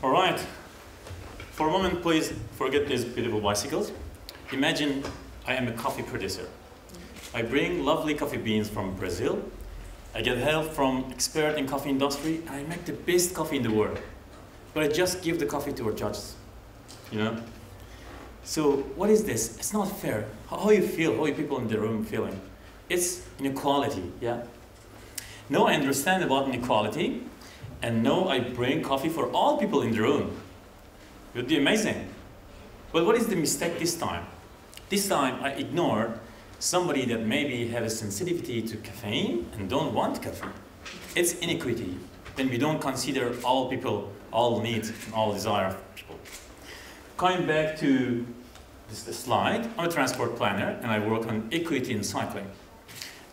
All right. For a moment, please forget these beautiful bicycles. Imagine I am a coffee producer. I bring lovely coffee beans from Brazil. I get help from expert in coffee industry, and I make the best coffee in the world. But I just give the coffee to our judges. You know? So what is this? It's not fair. How, you feel? How are people in the room feeling? It's inequality, yeah? No, I understand about inequality, and now I bring coffee for all people in the room. It would be amazing. But what is the mistake this time? This time I ignored somebody that maybe have a sensitivity to caffeine and don't want caffeine. It's inequity. Then we don't consider all people, all needs, and all desire of people. Coming back to this slide, I'm a transport planner and I work on equity in cycling.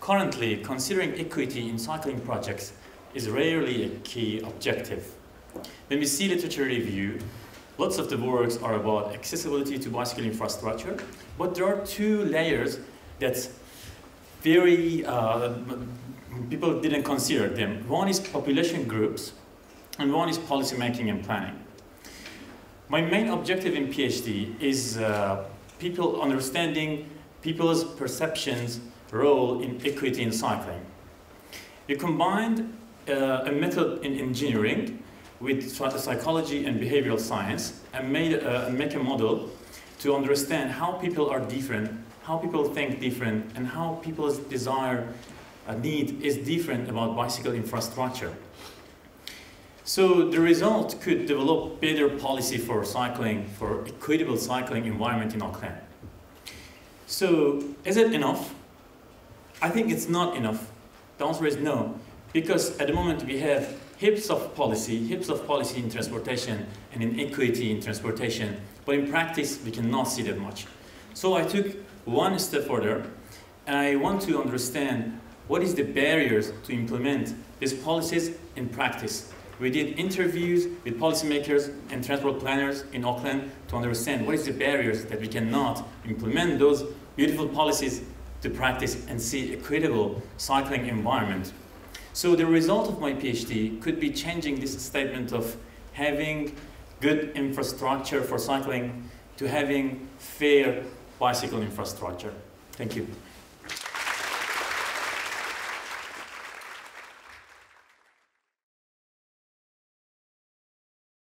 Currently, considering equity in cycling projects is rarely a key objective. When we see literature review, lots of the works are about accessibility to bicycle infrastructure, but there are two layers that very, uh, people didn't consider them. One is population groups, and one is policy making and planning. My main objective in PhD is uh, people understanding people's perceptions role in equity in cycling. We combined a method in engineering with psychology and behavioral science and made uh, make a model to understand how people are different, how people think different, and how people's desire, uh, need is different about bicycle infrastructure. So the result could develop better policy for cycling, for equitable cycling environment in Auckland. So is it enough? I think it's not enough. The answer is no, because at the moment we have heaps of policy, heaps of policy in transportation and in equity in transportation, but in practice we cannot see that much. So I took one step further, and I want to understand what is the barriers to implement these policies in practice. We did interviews with policymakers and transport planners in Auckland to understand what is the barriers that we cannot implement those beautiful policies to practice and see credible cycling environment. So the result of my PhD could be changing this statement of having good infrastructure for cycling to having fair bicycle infrastructure. Thank you.